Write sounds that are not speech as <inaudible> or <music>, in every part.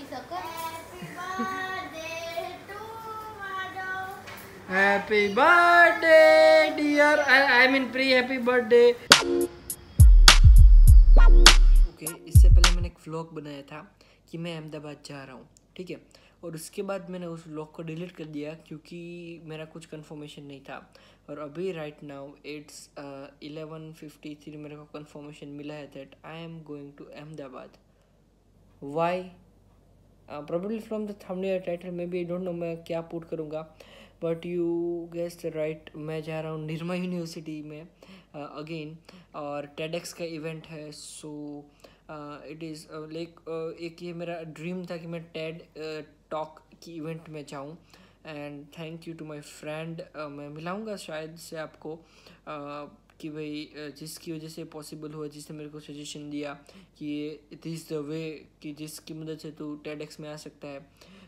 की शक्ल happy birthday I I mean pre happy birthday okay इससे पहले मैंने एक व्लॉग बनाया था कि मैं अहमदाबाद जा रहा हूँ ठीक है? और उसके बाद मैंने उस व्लॉग को डिलीट कर दिया क्योंकि मेरा कुछ कंफर्मेशन नहीं था। और अभी right now it's eleven fifty three मेरे को कंफर्मेशन मिला है that I am going to Ahmedabad. Why probably from the thumbnail title maybe I don't know मैं क्या पुट करूँगा. बट यू गेस्ट राइट मैं जा रहा हूँ निर्मा यूनिवर्सिटी में अगेन और टेडेक्स का इवेंट है सो इट इज़ लाइक एक ये मेरा ड्रीम था कि मैं टेड टॉक की इवेंट में जाऊँ. And thank you to my friend मैं मिलाऊँगा शायद से आपको uh, कि भाई जिसकी वजह से पॉसिबल हुआ जिसने मेरे को सजेशन दिया कि ये इट इज़ द वे कि जिसकी मदद से तू टेडेक्स में आ सकता है।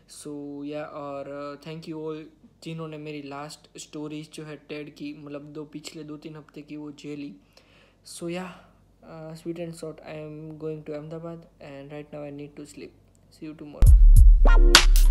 सो so, या yeah, और थैंक यू ऑल जिन्होंने मेरी लास्ट स्टोरीज जो है टेड की मतलब दो पिछले दो तीन हफ़्ते की वो झेली so yeah sweet and short I am going to Ahmedabad and right now I need to sleep see you to tomorrow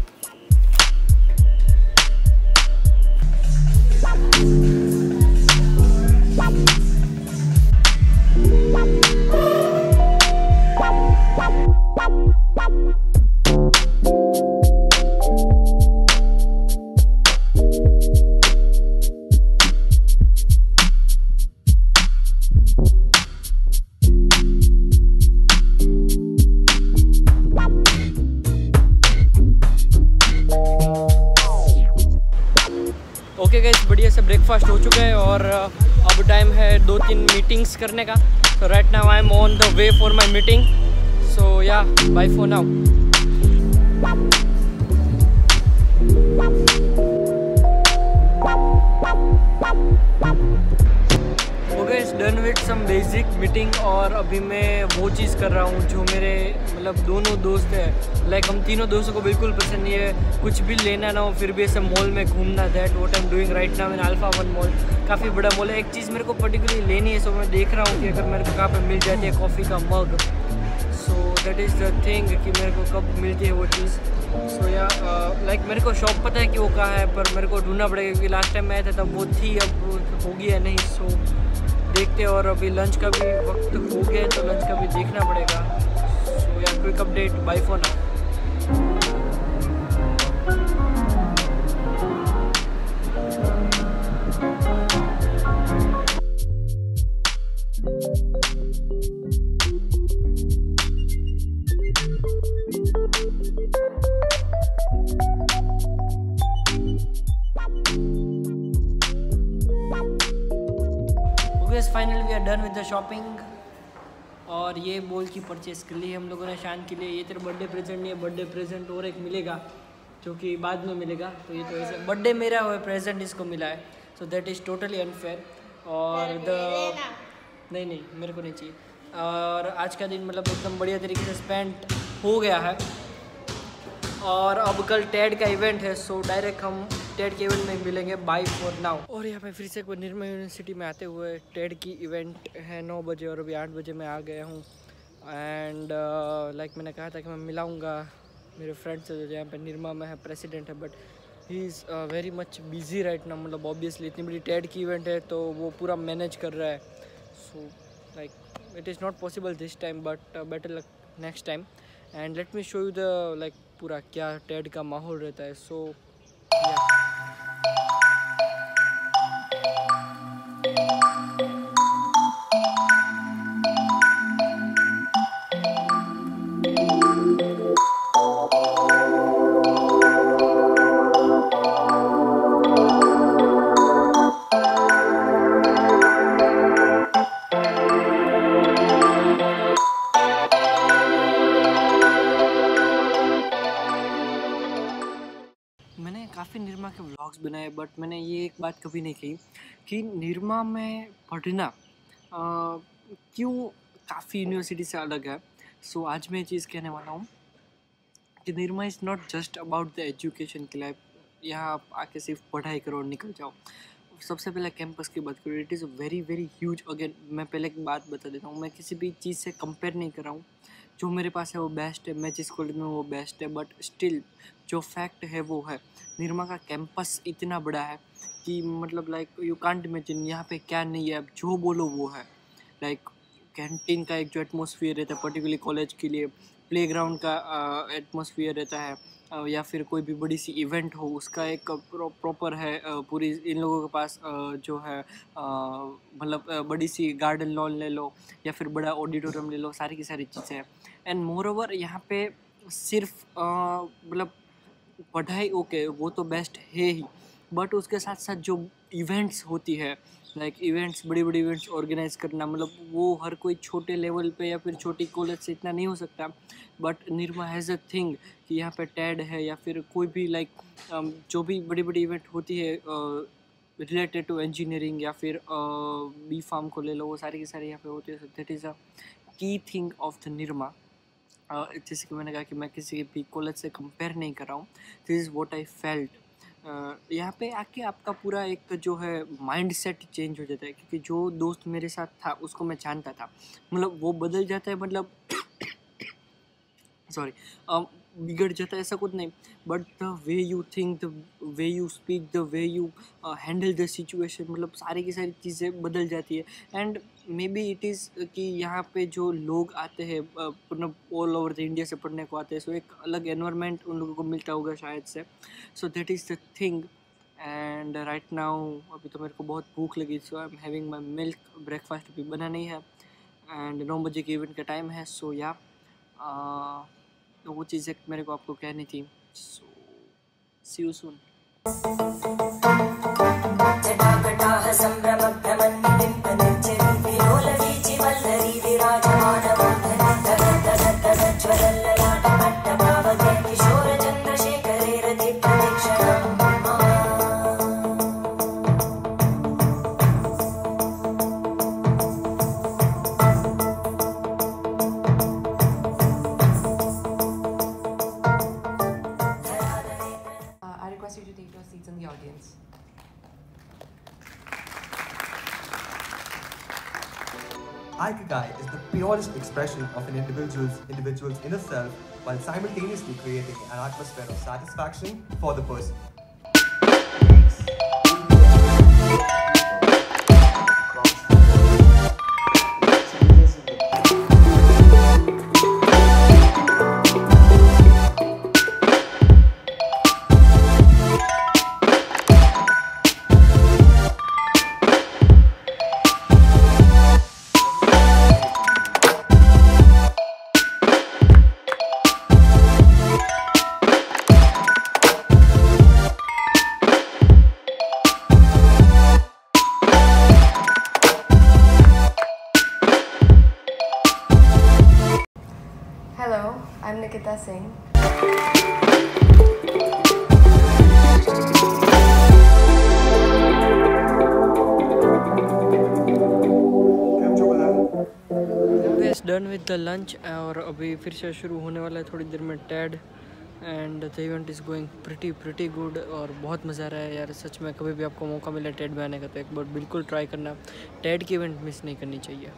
और अब टाइम है दो तीन मीटिंग्स करने का। तो right now I am on the way for my meeting so yeah bye for now गए done with some basic meeting और अभी मैं वो चीज़ कर रहा हूँ जो मेरे मतलब दोनों दोस्त हैं। लाइक हम तीनों दोस्तों को बिल्कुल पसंद नहीं है। कुछ भी लेना ना हो, फिर भी ऐसे मॉल में घूमना that what am doing right now in Alpha one mall काफ़ी बड़ा मॉल है। एक चीज़ मेरे को पर्टिकुलरली लेनी है सो मैं देख रहा हूँ कि अगर मेरे को कहाँ पर मिल जाती है कॉफ़ी का mug so that is the thing कि मेरे को कब मिलती है वो चीज़। सो या लाइक मेरे को शॉप पता है कि वो कहाँ है, पर मेरे को ढूंढना पड़ेगा, क्योंकि लास्ट टाइम मैं आया था, तब वो थी, अब होगी या नहीं सो देखते हैं और अभी लंच का भी वक्त हो गया तो लंच का भी देखना पड़ेगा। So yeah quick update by phone finally we are done with the shopping और ये बॉल की परचेस कर ली है हम लोगों ने शान के लिए ये तेरा बर्थडे प्रेजेंट नहीं है बर्थडे प्रेजेंट और एक मिलेगा जो कि बाद में मिलेगा तो ये तो ऐसे बर्थडे मेरा हुआ प्रेजेंट इसको मिला है। So that is totally unfair और द नहीं नहीं मेरे को नहीं चाहिए। और आज का दिन मतलब एकदम बढ़िया तरीके से स्पेंड हो गया है। और अब कल टेड का इवेंट है सो डायरेक्ट हम टेड के इवेंट में मिलेंगे बाई फॉर नाउ और यहाँ पे फिर से निर्मा यूनिवर्सिटी में आते हुए टेड की इवेंट है नौ बजे और अभी आठ बजे मैं आ गया हूँ. एंड लाइक मैंने कहा था कि मैं मिलाऊँगा मेरे फ्रेंड से जो यहाँ पे निर्मा में है प्रेसिडेंट है but he is very much busy right ना मतलब ऑब्वियसली इतनी बड़ी टेड की इवेंट है तो वो पूरा मैनेज कर रहा है. So like it is not possible this time but better luck next time and let me show you the like पूरा क्या टेड का माहौल रहता है. सो मैंने बट मैंने ये एक बात कभी नहीं कही कि निरमा में पढ़ना क्यों काफ़ी यूनिवर्सिटी से अलग है। सो so, आज मैं ये चीज़ कहने वाला हूँ कि Nirma is not just about the education के लिए यहाँ आप आके सिर्फ़ पढ़ाई करो और निकल जाओ। सबसे पहले कैंपस की बात करूँ it is very very huge again मैं पहले एक बात बता देता हूँ, मैं किसी भी चीज़ से कंपेयर नहीं कर रहा हूँ। जो मेरे पास है वो बेस्ट है, मैं जिस कॉलेज में वो बेस्ट है बट स्टिल जो फैक्ट है वो है निर्मा का कैंपस इतना बड़ा है कि मतलब लाइक यू कांट इमेजिन यहाँ पे क्या नहीं है जो बोलो वो है। लाइक कैंटीन का एक जो एटमोसफियर रहता है पर्टिकुलरली कॉलेज के लिए प्लेग्राउंड का एटमोसफियर रहता है। या फिर कोई भी बड़ी सी इवेंट हो, उसका एक प्रॉपर है पूरी इन लोगों के पास जो है मतलब बड़ी सी गार्डन लॉन ले लो, या फिर बड़ा ऑडिटोरियम ले लो, सारी की सारी चीज़ें एंड मोर ओवर यहाँ पे सिर्फ़ मतलब पढ़ाई, ओके, वो तो बेस्ट है ही, बट उसके साथ साथ जो इवेंट्स होती है लाइक इवेंट्स बड़ी बड़ी इवेंट्स ऑर्गेनाइज करना मतलब वो हर कोई छोटे लेवल पे या फिर छोटी कॉलेज से इतना नहीं हो सकता। But Nirma has a thing कि यहाँ पे टैड है या फिर कोई भी लाइक um, जो भी बड़ी बड़ी इवेंट होती है रिलेटेड टू इंजीनियरिंग या फिर बी uh, फार्म को ले लो वो सारी की सारी यहाँ पे होती है। That is a key thing of the Nirma जैसे कि मैंने कहा कि मैं किसी भी कॉलेज से कंपेयर नहीं कर रहा हूँ। This is what I felt यहाँ पे आके आपका पूरा एक जो है माइंड सेट चेंज हो जाता है, क्योंकि जो दोस्त मेरे साथ था, उसको मैं जानता था। मतलब वो बदल जाता है मतलब <coughs> सॉरी बिगड़ जाता है, ऐसा कुछ नहीं। But the way you think the way you speak the way you handle the situation मतलब सारी की सारी चीज़ें बदल जाती है। And may be it is कि यहाँ पे जो लोग आते हैं मतलब ऑल ओवर द इंडिया से पढ़ने को आते हैं सो so एक अलग एनवायरनमेंट उन लोगों को मिलता होगा शायद से। So that is the thing and right now अभी तो मेरे को बहुत भूख लगी so I am having my milk breakfast अभी बना नहीं है। एंड नौ बजे के इवेंट का टाइम है सो या तो वो चीज़ें मेरे को आपको कहनी थी। So see you soon Ikigai is the purest expression of an individual's individual's inner self while simultaneously creating an atmosphere of satisfaction for the person. I'm Singh. Done with the lunch और अभी फिर से शुरू होने वाला है थोड़ी देर में TED and the event is going pretty pretty good और बहुत मज़ा आ रहा है यार। सच में कभी भी आपको मौका मिले टैड में आने का तो एक बार बिल्कुल ट्राई करना। टैड की इवेंट मिस नहीं करनी चाहिए।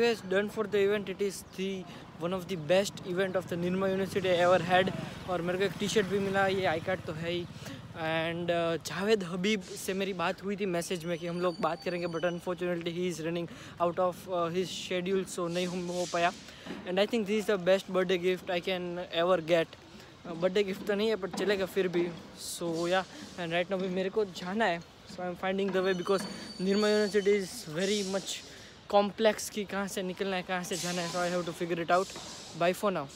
Has done for the event, it is the one of the best event of the Nirma University I ever had. और मेरे को एक टी शर्ट भी मिला ये आई कार्ड तो है ही। एंड जावेद हबीब से मेरी बात हुई थी मैसेज में कि हम लोग बात करेंगे but unfortunately he is running out of his schedule so नहीं हो पाया। And I think this is the best birthday gift I can ever get birthday gift तो नहीं है बट चलेगा फिर भी। So yeah and right now भी मेरे को जाना है। So I am finding the way because Nirma university is very much complex कि कहाँ से निकलना है, कहाँ से जाना है so I have to figure it out by phone now